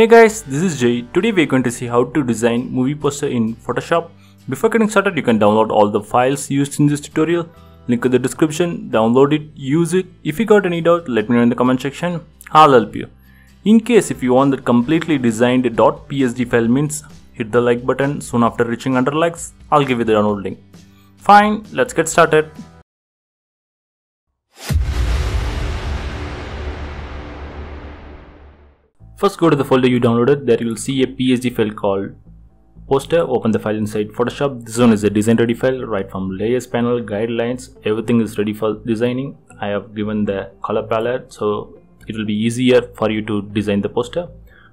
Hey guys, this is Jai. Today we're going to see how to design movie poster in Photoshop. Before getting started, you can download all the files used in this tutorial. Link in the description. Download it, use it. If you got any doubt, let me know in the comment section. I'll help you. In case if you want the completely designed .psd file means, hit the like button soon after reaching 100 likes. I'll give you the download link. Fine, let's get started. First go to the folder you downloaded, there you will see a PSD file called poster, open the file inside Photoshop. This one is a design ready file, right from layers panel, guidelines, everything is ready for designing. I have given the color palette so it will be easier for you to design the poster.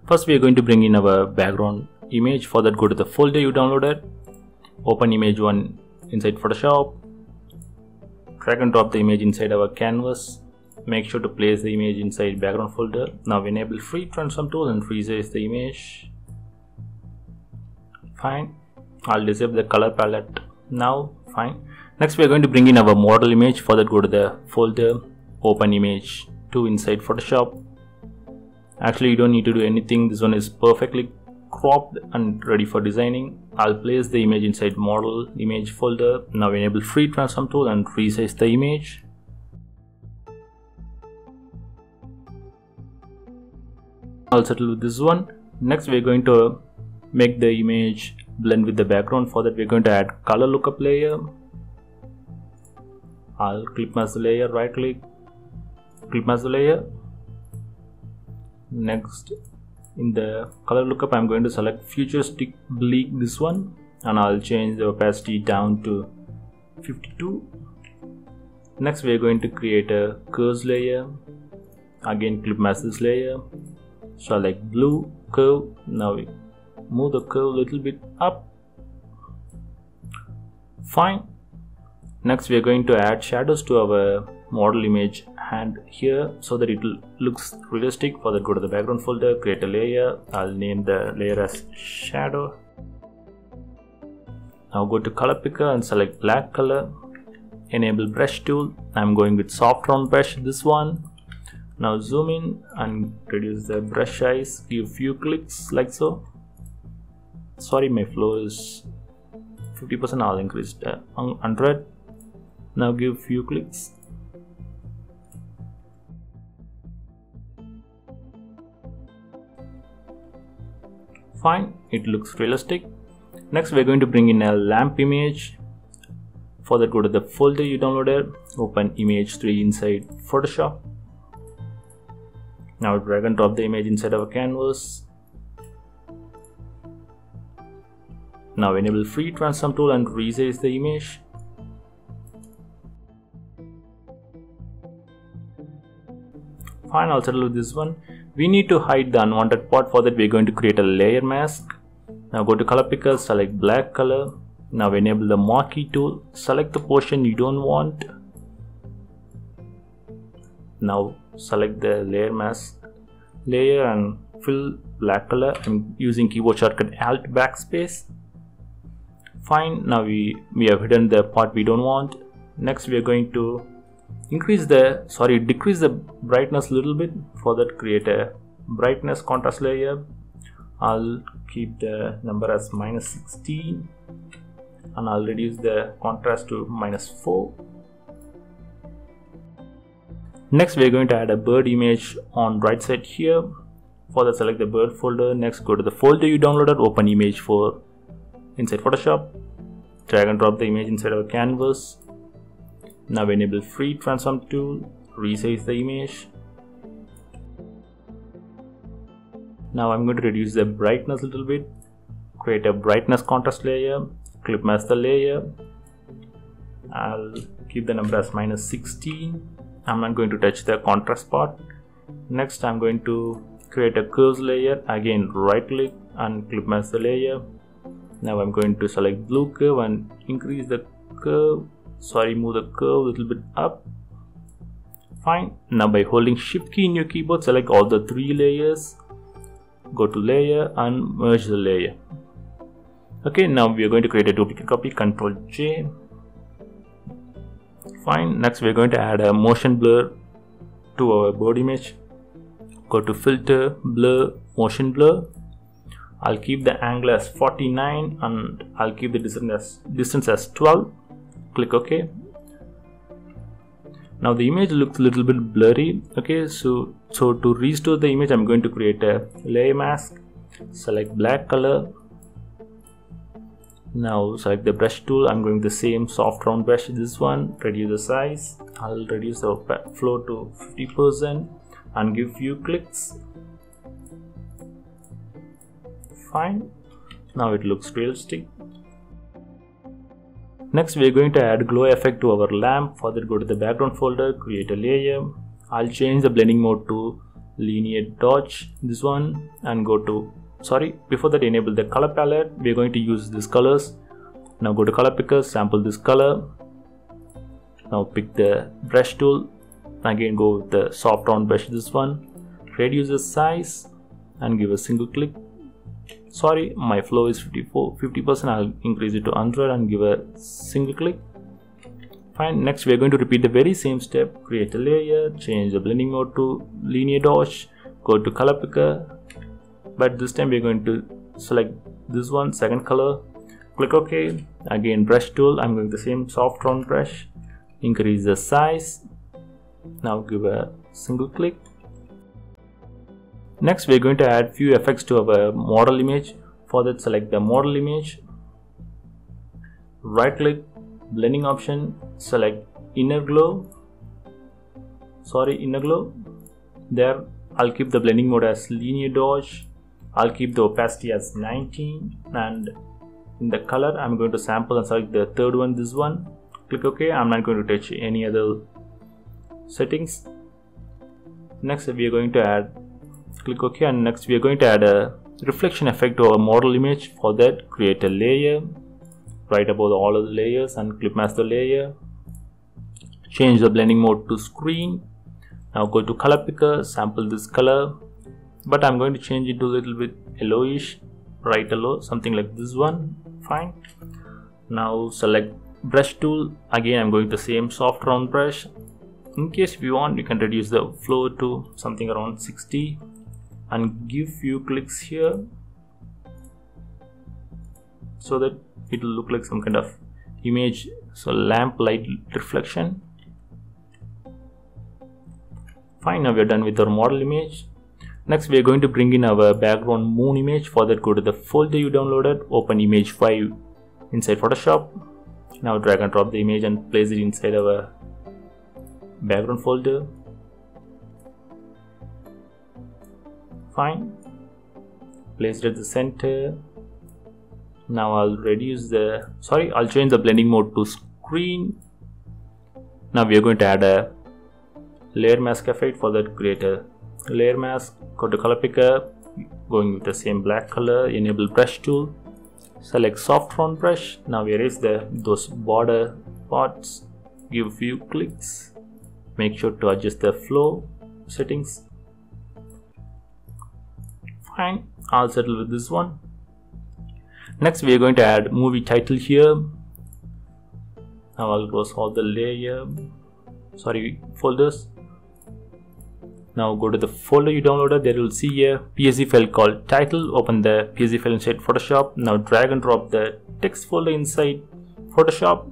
First we are going to bring in our background image, for that go to the folder you downloaded, open image one inside Photoshop, drag and drop the image inside our canvas make sure to place the image inside background folder. Now enable free transform tool and resize the image. Fine. I'll disable the color palette now. Fine. Next we are going to bring in our model image. For that go two the folder open image to inside Photoshop. Actually you don't need to do anything. This one is perfectly cropped and ready for designing. I'll place the image inside model image folder. Now enable free transform tool and resize the image I'll settle with this one. Next we're going to make the image blend with the background. For that we're going to add color lookup layer. I'll clip mask layer right click clip mask layer. Next in the color lookup I'm going to select futuristic bleak this one and I'll change the opacity down to 52 next we're going to create a curves layer. Again clip mask this layer select blue curve now we move the curve a little bit up. Fine. Next we are going to add shadows to our model image and here so that it looks realistic for that go to the background folder create a layer. I'll name the layer as shadow. Now go to color picker and select black color. Enable brush tool. I'm going with soft round brush this one now zoom in and reduce the brush size. Give few clicks like so. Sorry my flow is 50% I'll increase the uh, 100 now give few clicks. Fine it looks realistic. Next we're going to bring in a lamp image. For that go to the folder you downloaded. Open image 3 inside photoshop now drag and drop the image inside our canvas. Now enable free transform tool and resize the image. Fine I'll settle with this one. We need to hide the unwanted part for that we're going to create a layer mask. Now go to color picker select black color. Now enable the marquee tool. Select the portion you don't want. Now select the layer mask layer and fill black color I'm using keyboard shortcut alt backspace. Fine now we we have hidden the part we don't want. Next we are going to increase the sorry decrease the brightness a little bit. For that create a brightness contrast layer. I'll keep the number as minus 16 and I'll reduce the contrast to minus 4 next we're going to add a bird image on right side here. For that select the bird folder next go to the folder you downloaded open image for inside photoshop. Drag and drop the image inside our canvas. Now enable free transform tool resize the image. Now i'm going to reduce the brightness a little bit. Create a brightness contrast layer clip mask the layer. I'll keep the number as minus 16 I'm not going to touch the contrast part. Next I'm going to create a curves layer. Again right click and clip mask the layer. Now I'm going to select blue curve and increase the curve. Sorry move the curve a little bit up. Fine. Now by holding shift key in your keyboard select all the three layers. Go to layer and merge the layer. Okay now we are going to create a duplicate copy. Control J fine. Next we're going to add a motion blur to our bird image. Go to filter blur motion blur. I'll keep the angle as 49 and I'll keep the distance as, distance as 12 click OK. Now the image looks a little bit blurry. Okay so so to restore the image I'm going to create a layer mask. Select black color now select the brush tool. I'm going the same soft round brush this one. Reduce the size. I'll reduce the flow to 50 percent and give few clicks. Fine. Now it looks realistic next we're going to add glow effect to our lamp. For that go to the background folder create a layer. I'll change the blending mode to linear dodge this one and go to sorry before that enable the color palette we're going to use these colors. Now go to color picker sample this color. Now pick the brush tool. Again go with the soft round brush this one. Reduce the size and give a single click. Sorry my flow is 54 50 percent. I'll increase it to 100 and give a single click. Fine next we are going to repeat the very same step. Create a layer change the blending mode to linear dodge go to color picker but this time we're going to select this one second color. Click ok. Again brush tool. I'm going the same soft round brush. Increase the size. Now give a single click. Next we're going to add few effects to our model image. For that select the model image. Right click blending option. Select inner glow. Sorry inner glow. There I'll keep the blending mode as linear dodge I'll keep the opacity as 19 and in the color I'm going to sample and select the third one this one. Click OK. I'm not going to touch any other settings. Next we are going to add click OK and next we are going to add a reflection effect to our model image. For that create a layer right above all of the layers and clip mask the layer. Change the blending mode to screen. Now go to color picker sample this color but I'm going to change it to a little bit yellowish bright yellow something like this one. Fine. Now select brush tool. Again I'm going the same soft round brush. In case if you want you can reduce the flow to something around 60 and give few clicks here. So that it will look like some kind of image. So lamp light reflection. Fine now we're done with our model image Next we are going to bring in our background moon image. For that go to the folder you downloaded, open image 5 inside Photoshop. Now drag and drop the image and place it inside our background folder. Fine. Place it at the center. Now I'll reduce the, sorry, I'll change the blending mode to screen. Now we are going to add a layer mask effect for that create a layer mask go to color picker going with the same black color enable brush tool select soft round brush now erase the those border parts give few clicks make sure to adjust the flow settings. Fine I'll settle with this one. Next we are going to add movie title here. Now I'll close all the layer sorry folders now go to the folder you downloaded. There you'll see a psd file called title. Open the psd file inside photoshop. Now drag and drop the text folder inside photoshop.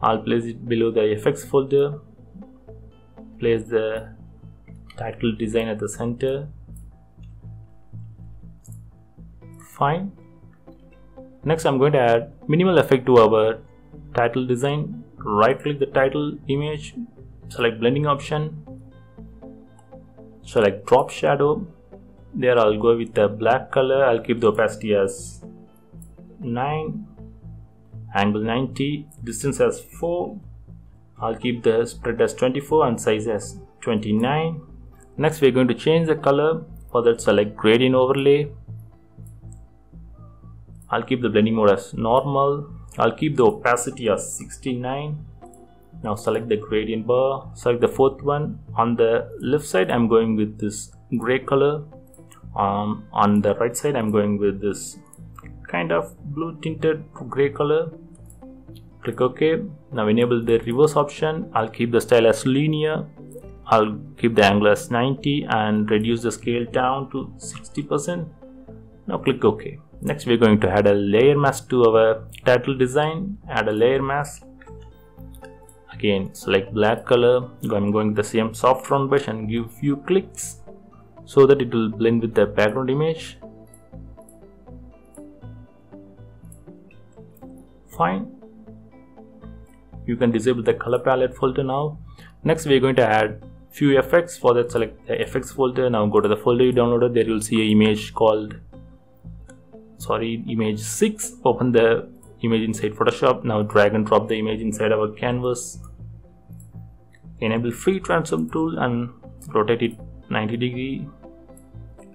I'll place it below the effects folder. Place the title design at the center. Fine. Next i'm going to add minimal effect to our title design. Right click the title image select blending option so like drop shadow there I'll go with the black color. I'll keep the opacity as 9 angle 90 distance as 4 I'll keep the spread as 24 and size as 29 next we're going to change the color. For that select gradient overlay. I'll keep the blending mode as normal. I'll keep the opacity as 69 now select the gradient bar select the fourth one on the left side i'm going with this gray color um, on the right side i'm going with this kind of blue tinted gray color click ok now enable the reverse option i'll keep the style as linear I'll keep the angle as 90 and reduce the scale down to 60%. Now click OK. Next we're going to add a layer mask to our title design. Add a layer mask. Again select black color. I'm going the same soft round brush and give few clicks so that it will blend with the background image. Fine. You can disable the color palette folder now. Next we're going to add few effects for that select the effects folder now go to the folder you downloaded there you'll see an image called sorry image 6 open the image inside photoshop now drag and drop the image inside our canvas enable free transform tool and rotate it 90 degree.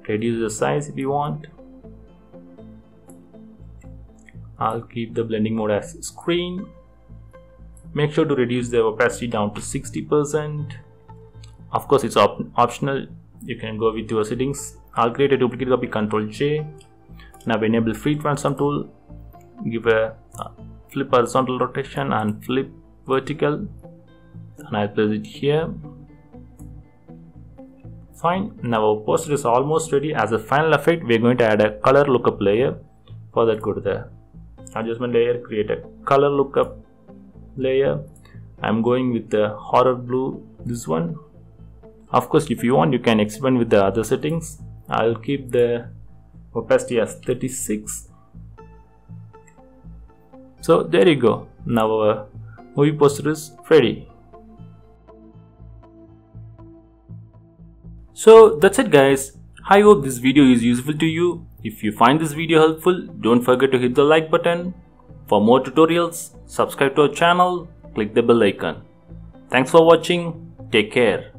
Reduce the size if you want. I'll keep the blending mode as screen. Make sure to reduce the opacity down to 60 percent. Of course it's op optional. You can go with your settings. I'll create a duplicate copy control J. Now enable free transform tool. Give a uh, flip horizontal rotation and flip vertical and I'll place it here. Fine. Now our poster is almost ready. As a final effect we're going to add a color lookup layer for that go to the adjustment layer create a color lookup layer. I'm going with the horror blue this one. Of course if you want you can experiment with the other settings. I'll keep the opacity as 36 so there you go. Now our movie poster is ready so that's it guys. I hope this video is useful to you. If you find this video helpful don't forget to hit the like button. For more tutorials subscribe to our channel. Click the bell icon. Thanks for watching. Take care